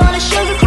wanna sugarcoat